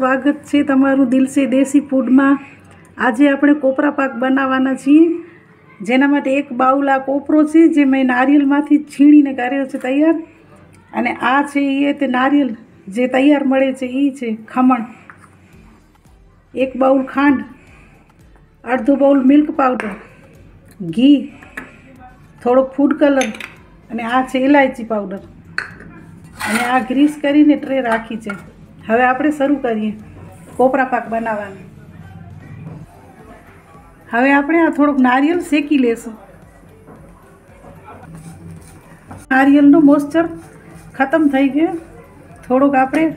સ્વાગત છે તમારું દિલસે દેશી ફૂડમાં આજે આપણે કોપરા પાક બનાવવાના છીએ. જેના માટે એક બાઉલ કોપરો છે, જે મેં નારિયેલમાંથી છીણીને કર્યો છે તૈયાર. અને આ છે એ તે નારિયેલ જે તૈયાર મળે છે એ છે ખમણ. એક બાઉલ ખાંડ, અડધો બાઉલ મિલ્ક પાવડર ઘી, થોડોક ફૂડ કલર અને આ છે ઇલાયચી પાવડર અને આ ગ્રીસ કરીને ટ્રે રાખી છે. હવે આપણે શરૂ કરીએ. કોપરા પાક બનાવવાનું. હવે આપણે આ થોડુંક નારિયેલ શેકી લેશું. નારિયેલનું મોઇસ્ચર ખતમ થઈ ગયું. થોડુંક આપણે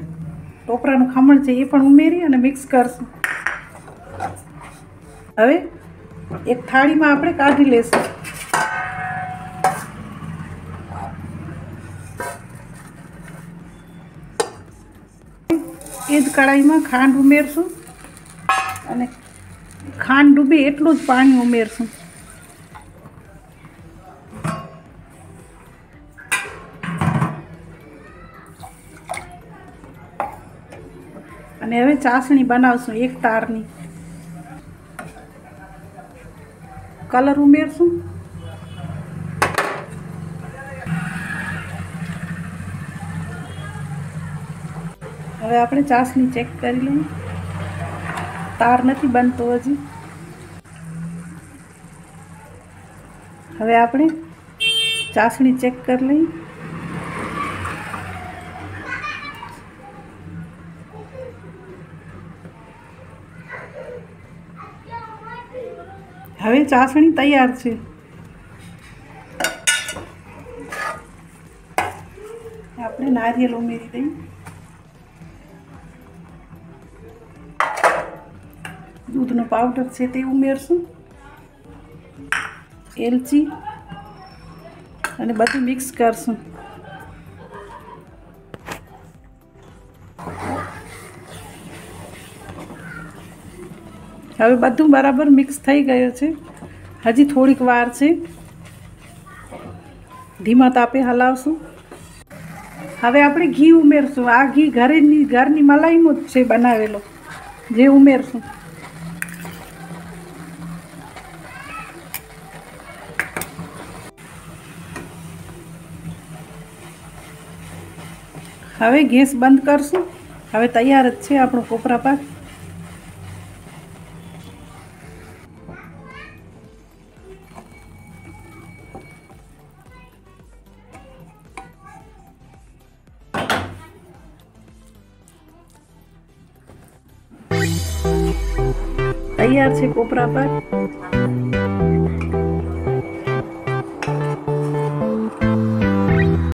ટોપરાનું ખમણ છે એ પણ ઉમેરી અને મિક્સ કરશું. હવે એક થાળીમાં આપણે કાઢી લેશું. એ જ કઢાઈમાં ખાંડ ઉમેરશું. અને ખાંડ ડૂબે એટલું જ પાણી ઉમેરશું. અને હવે ચાસણી બનાવશું એક તારની. કલર ઉમેરશું. હવે આપણે ચાસણી ચેક કરી લઈએ. તાર નથી બનતો હજી. હવે આપણે ચાસણી ચેક કરી લઈએ. હવે ચાસણી તૈયાર છે. આપણે નારિયેલ ઉમેરી દઈએ. દૂધનો પાવડર છે તે ઉમેરશું. એલચી અને બધું મિક્સ કરશું. હવે બધું બરાબર મિક્સ થઈ ગયું છે. હજી થોડીક વાર છે. ધીમા તાપે હલાવશું. હવે આપણે ઘી ઉમેરશું. આ ઘી ઘરેની ઘરની મલાઈનું જ છે બનાવેલો. જે ઉમેરશું. હવે ગેસ બંધ કરશું. હવે તૈયાર જ છે આપણો કોપરા પાક. તૈયાર છે કોપરા પાક.